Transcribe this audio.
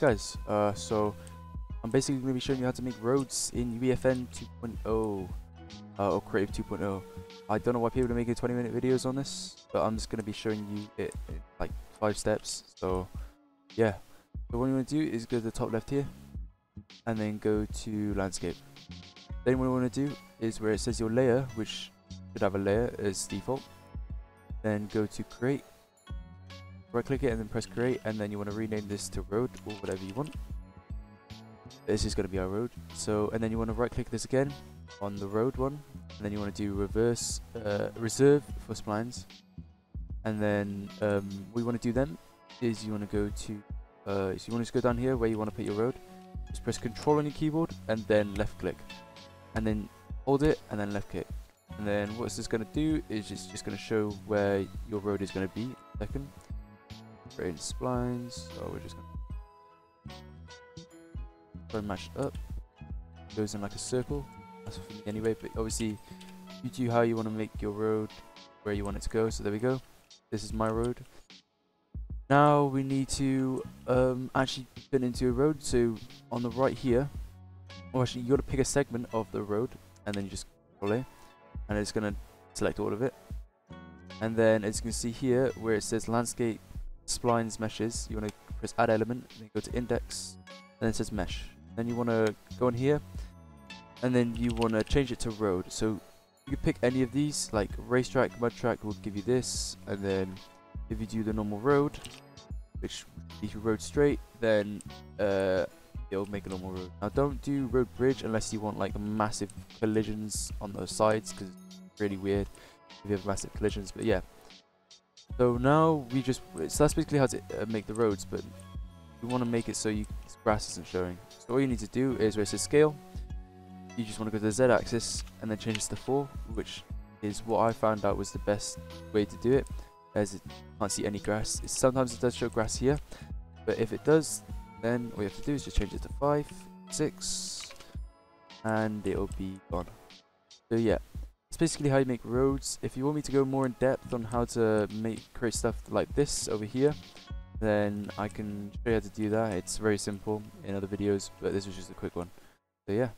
guys, uh, so I'm basically going to be showing you how to make roads in UEFN 2.0 uh, or Creative 2.0. I don't know why people are making 20 minute videos on this, but I'm just going to be showing you it in like five steps. So yeah, so what you want to do is go to the top left here and then go to landscape. Then what you want to do is where it says your layer, which should have a layer as default. Then go to create right click it and then press create and then you want to rename this to road or whatever you want. This is going to be our road. So and then you want to right click this again on the road one and then you want to do reverse uh, reserve for splines. And then um, what you want to do then is you want to go to uh, so you want to go down here where you want to put your road. Just press control on your keyboard and then left click. And then hold it and then left click. And then what this is going to do is it's just going to show where your road is going to be. Second create splines. So we're just gonna match it up. Goes in like a circle. That's for me anyway, but obviously you do how you want to make your road where you want it to go. So there we go. This is my road. Now we need to um, actually put into a road. So on the right here, actually you got to pick a segment of the road and then you just A and it's going to select all of it. And then as you can see here where it says landscape splines meshes, you want to press add element, then go to index, and then it says mesh. Then you want to go in here, and then you want to change it to road. So you can pick any of these, like racetrack, mud track will give you this, and then if you do the normal road, which if you road straight, then uh, it'll make a normal road. Now don't do road bridge unless you want like massive collisions on those sides, because it's really weird if you have massive collisions. But yeah, so now we just, so that's basically how to uh, make the roads, but we want to make it so you, grass isn't showing. So all you need to do is where it says scale, you just want to go to the Z axis and then change this to 4, which is what I found out was the best way to do it, as it can't see any grass. Sometimes it does show grass here, but if it does, then all you have to do is just change it to 5, 6, and it'll be gone. So yeah, basically how you make roads. If you want me to go more in depth on how to make create stuff like this over here, then I can show you how to do that. It's very simple in other videos, but this was just a quick one. So yeah.